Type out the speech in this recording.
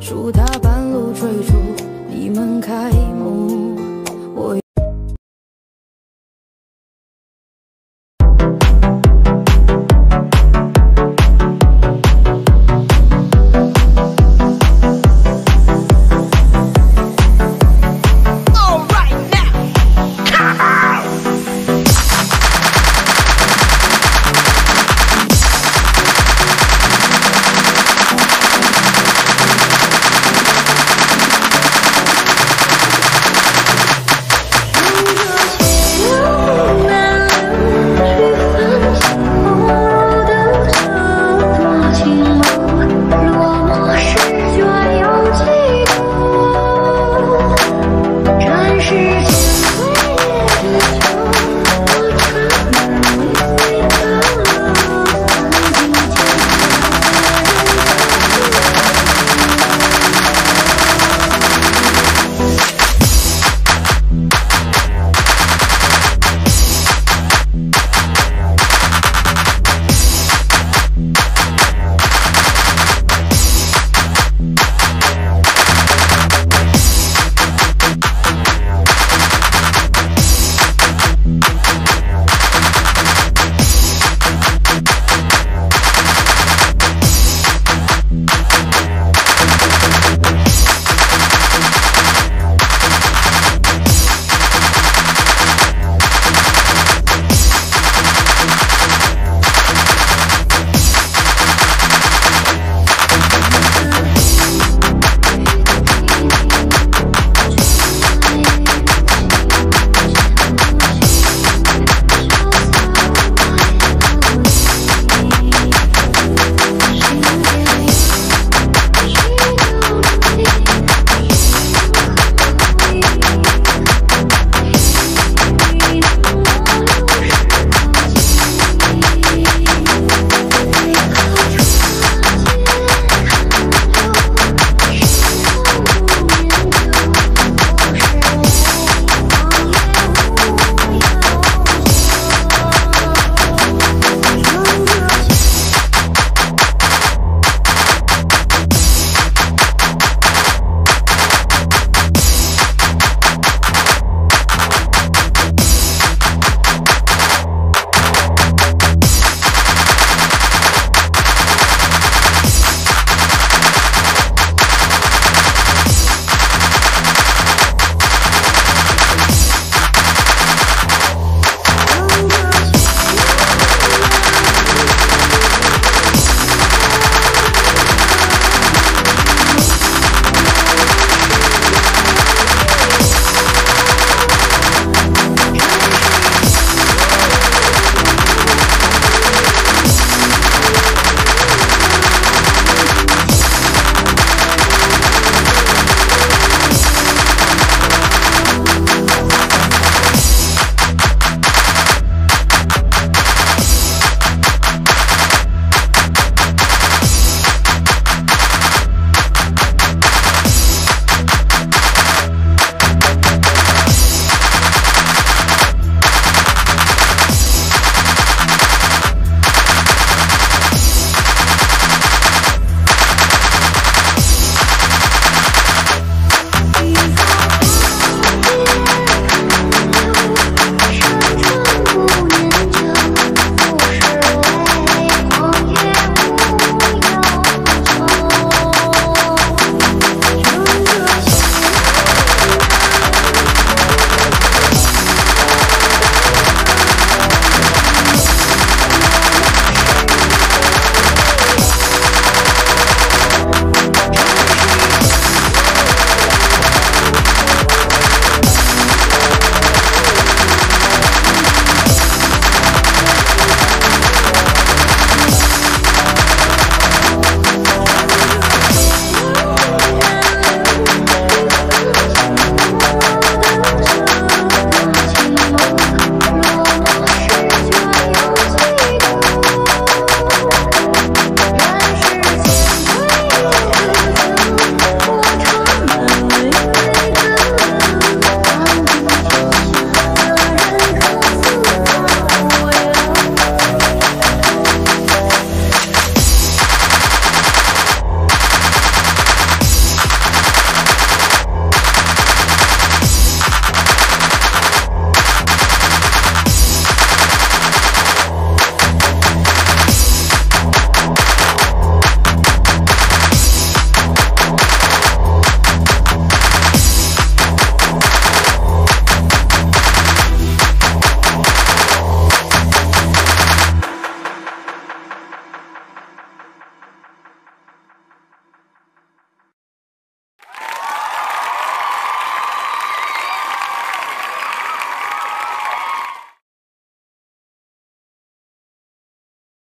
数他半路追逐你们开幕